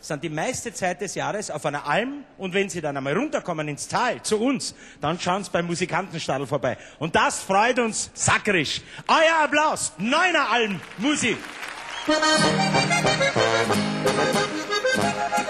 sind die meiste Zeit des Jahres auf einer Alm und wenn sie dann einmal runterkommen ins Tal zu uns, dann schauen sie beim Musikantenstadel vorbei. Und das freut uns sackrisch. Euer Applaus, Neuner Alm Musik.